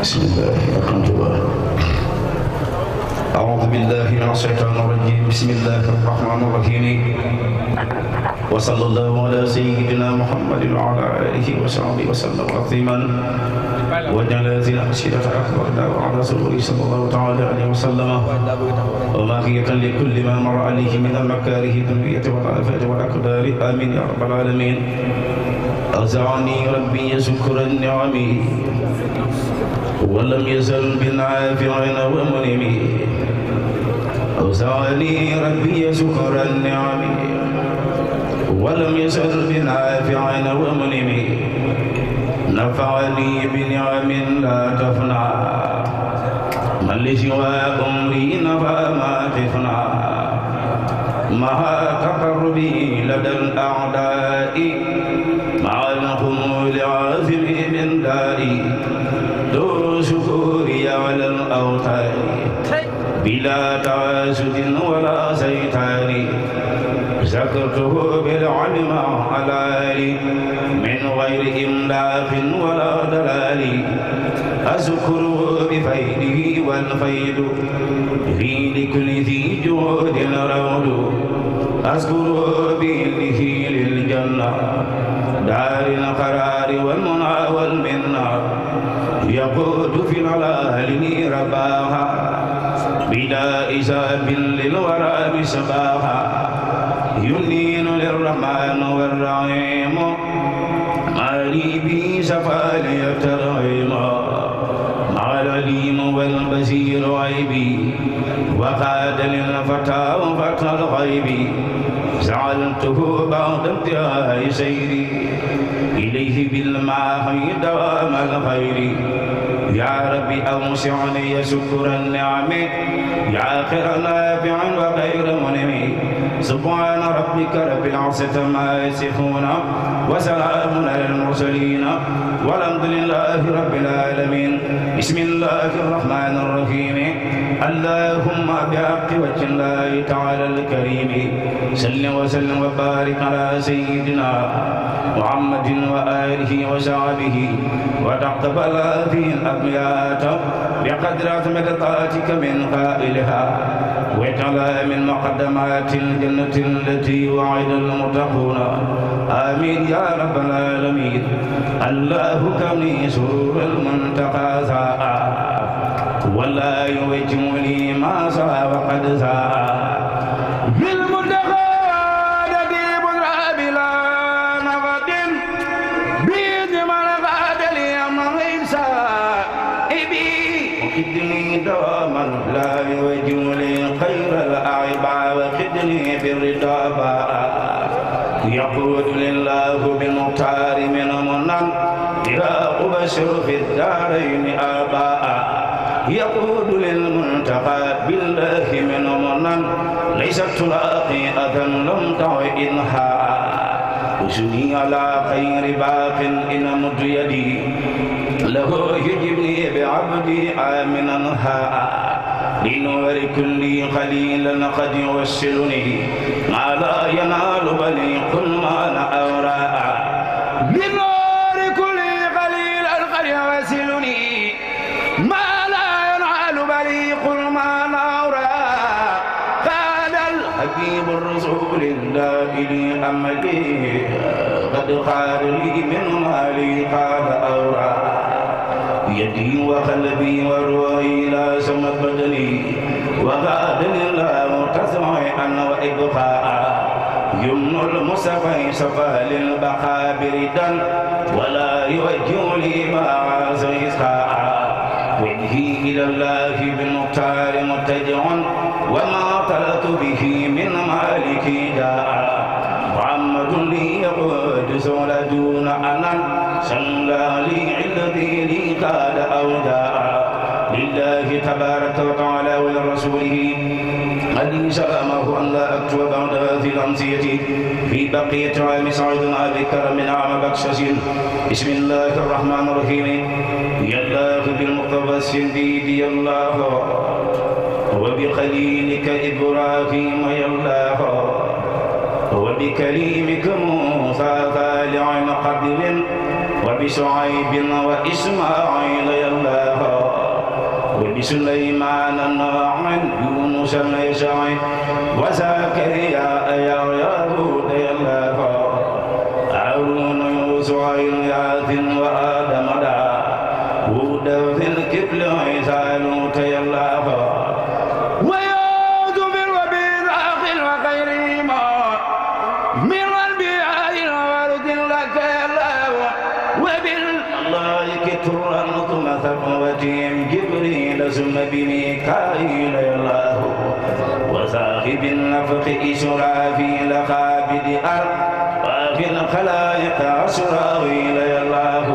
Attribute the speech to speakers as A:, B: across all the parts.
A: bismillah أعوذ بالله من الشيطان الرجيم. بسم الله الرحمن الرحيم. وصلى الله على سيدنا محمد وعلى آله وصحبه وسلم تسليما. وجعل هذه أكبر على رسوله صلى الله تعالى عليه وسلم. وماهية لكل ما مر عليه من المكاره الدنيا والآفات والأقدار. آمين يا رب العالمين. أوزعني ربي شكر النعم. ولم يزل بالعافين ومنمي أوزعني ربي شكر النعم. ولم يزل بالعافين ومنمي نفعني بنعم لا تفنى. من لسوى أمري نفى ما تفنى. مع تقربي لدى الأعداء. بلا تعاسد ولا سيطان ذكرته بالعلم على من غير إملاق ولا دلال. أذكره بفيده والفيد. في لكل ذي جهد رود أذكره بإذنه للجنة. دار القرار والمنى والمنى. يقود في العلالين رباها بلا إساب للورى بسباها. ينين للرحمن والرحيم. مالي بي سفالي ترغيما مع العليم والبصير عيبي وقاد للفتى وفتى الغيب. سألته بعد انتهاء سيري. إليه بالماء دوام الخير. يا ربي أوسعني شكر النعم. يا خير نافع وخير منعم سبحان ربك رب العزة ما يصفون وسلام على المرسلين. والحمد لله رب العالمين. بسم الله الرحمن الرحيم. اللهم بحق وجه الله تعالى الكريم. صل وسلم وبارك على سيدنا محمد وآله وصحبه. وتقبل هذه الأبيات بقدر عظمة من قائلها. واجعل من مقدمات الجنة التي وعد المتقون. آمين يا رب العالمين. الله كوني سرور المنتقى. ساء ولا يوجه لي ما ساء وقد ساء بالمنتقى نجيب بلا نفد بإذن من غاد إنسان إبي وكدني دواما لا يوجه لي خير الأعباء وخدني بالرضا يقول لله بالمختار من منن إذا أبشر في الدارين آباء. يقول للمنتقى بالله من منن ليست تلاقي أذى لم تعي إنها. أجني على خير باق إن مد يدي له يجبني بعبدي آمنا هاء لنور كل خليلا قد يوصلني ما لا ينال بلي كل ما أنا الرسول الله أملي قد قال لي من مالي قال أوراء يدي وقلبي وروحي لا سمت بدني. وغادني الله تسمعا وإبقاء. يمن المصطفى صفى للبقاء بردا ولا يوجه لي ما عاز وجهي إلى الله بالمختار متجع. وما طلت به من جاء محمد لي يقود سول دون أنا لي الذي لي قال أوداء لله تبارك وتعالى ولرسوله. عليه سلامه أن لا أكتب بعد هذه الأمسية. في بقية عام سعيد أبي كرم عام بكسس بسم الله الرحمن الرحيم. بالمقتضى السنديد يا الله. وبخليلك إبراهيم الله. وبكريمك موسى طالع قدر وبشعيب وإسماعيل الله وبسليمان نوح يونس يسع وزكريا يا يهود الله هارون يوسف وبالملائكة الأرض مثبوتهم جبريل ثم بميكائيل الله. وصاحب النفخ إسرافيل خابد أرض. وفي الخلائق أسرائيل الله.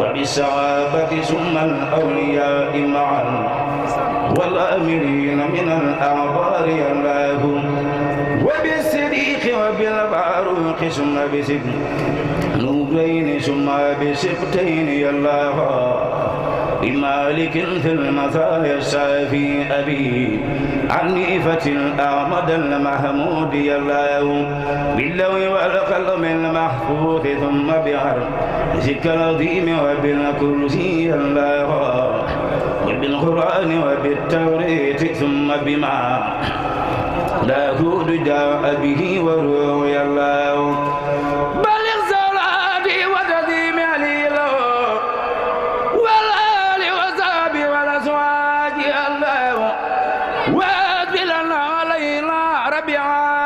A: وبالصحابة ثم الأولياء معا. والآمرين من الأعبار يا الله. وبالصديق وبالفاروق ثم بسبت نورين ثم بسبتين الله. بمالك في المثايا السافي أبي عنيفة الأعمد المحمود الله. باللو والقلم المحفوظ ثم بحر ذكر العظيم وبالكرسي الله. وبالقرآن وبالتوريت ثم بما داود جاء به وروح يا الله.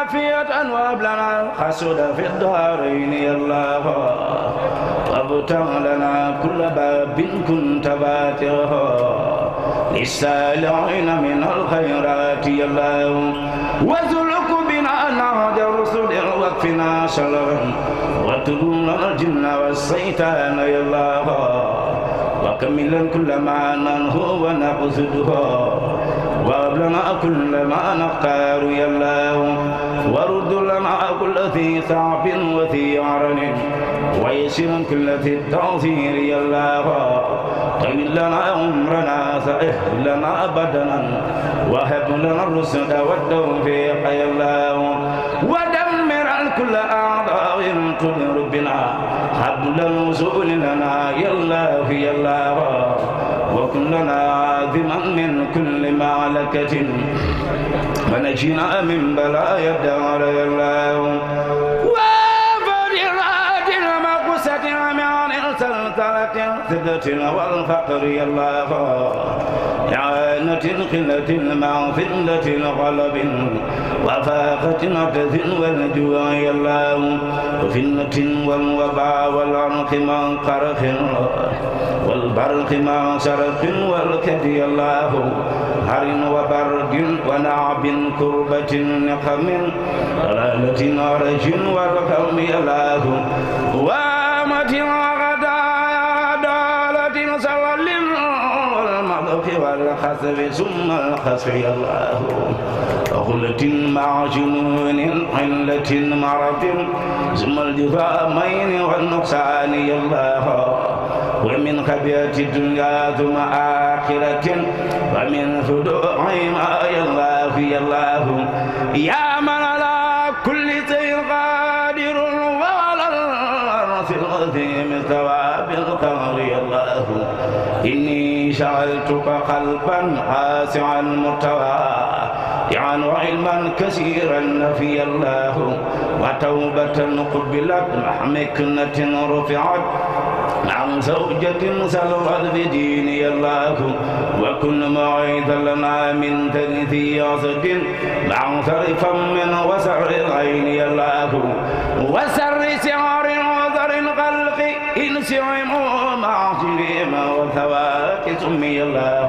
A: عافية وأبلنا الحسد في الدارين يا الله وابتغ لنا كل باب كنت باتغه. للسالعين من الخيرات يا الله وزلك بنا نهج الرسل واكفنا شرا وتدوم الجن والشيطان يا الله وكملا كل ما ننهو ونقصده. وابلنا كل ما نختار يا الله ورد لنا كل ذي صعب وذي عرن. ويسر كل ذي التعصير يا الله لنا عمرنا سئه لنا بدنا. وهب لنا الرشد والتوفيق يا الله كل أعضاء تضر بنا حبل الوصول لنا يا الله يا الله وكن لنا عاظما من كل معلكة. ونجينا من بلايا الدار يا الله والفقر يا الله قلة مع فلة غلب وفاقة عجز والجوع الله وفتنة والوباء والعنق مع قرخ والبرق مع سرق والكد يا الله هر وبرد ونعب كربة نقم ضلالة عرج والقوم الله والخسف ثم يا الله. غلة مع جنون علة مرض ثم الجفامين والنقصان الله. ومن خبيئة الدنيا ثم آخرة ومن فدوع ما يا الله. يا الله شغلتك قلبا خاسعا متواضعا وعلما كثيرا نفي الله وتوبة قبلت مع مكنة رفعت عن زوجة سلوت بدين الله وكن معيذا لنا من تلثي عصد مع صرفا من وسر العين الله وسر سعر وذر الخلق إن سعموا مع سليم سمي الله.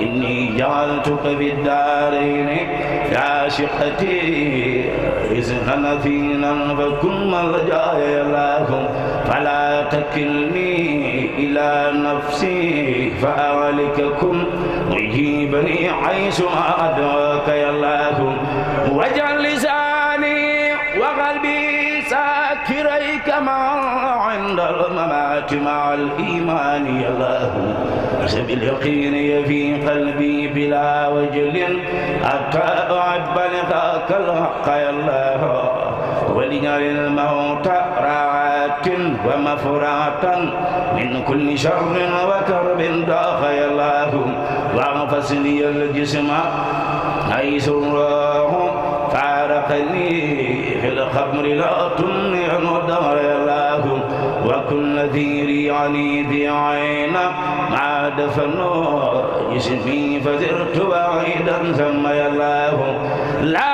A: إني جعلتك في الدارين يا شقتي رزقا فينا فكن ملجاي الله فلا تكلني إلى نفسي فأولك كن مجيبني حيث ما أدعوك يا الله. واجعل لساني ساكريك ما عند الممات مع الإيمان يا الله باليقين في قلبي بلا وجل. حتى أعب لقاك الحق الله ولجعل الموت راعات ومفرعة من كل شر وكرب يا الله واغفص لي الجسم حيث الله في الخمر لا تمنع الدهر يا الله. وكن نذيري علي ذي عين ما دفنوا جسمي فزرت بعيدا ثم الله لا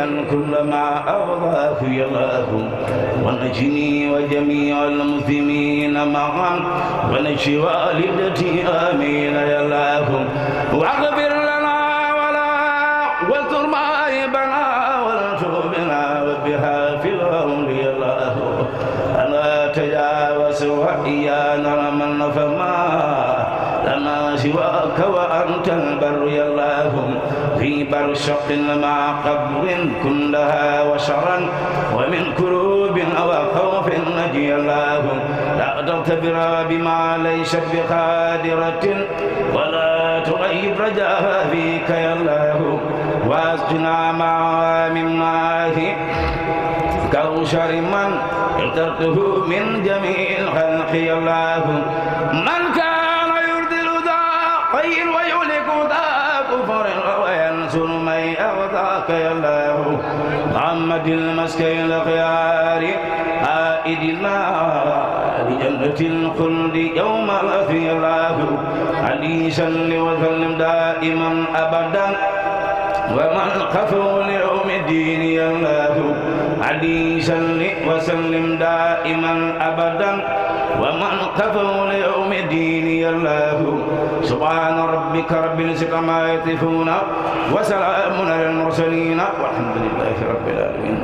A: بل كفيا كل ما أرضاه يا الله ونجني وجميع المسلمين معا. ونجي والدتي آمين يا الله واغفر لنا ولا واستر معيبنا والتب بنا وبها في الأمر يا الله أنا تجاوز وإيانا من فما لنا سواك وأنت البر يا الله في برشق مع قبر كلها وشرا ومن كروب وخوف نجي الله. لا تغتبر بما ليست بقادرة ولا تغيب رجاها فيك يا الله. وأسقنا مع من ماه كوشر من اخترته من جميع الخلق الله. الخلد يوم الأخي الله علي صل وسلم دائما أبدا. ومن خفوا ليوم الدين الله علي صل وسلم دائما أبدا. ومن خفوا ليوم الدين الله سبحان ربك رب العزة ما يصفون. وسلام على المرسلين. والحمد لله رب العالمين.